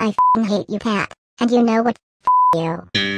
I f***ing hate you Pat, And you know what? F*** you.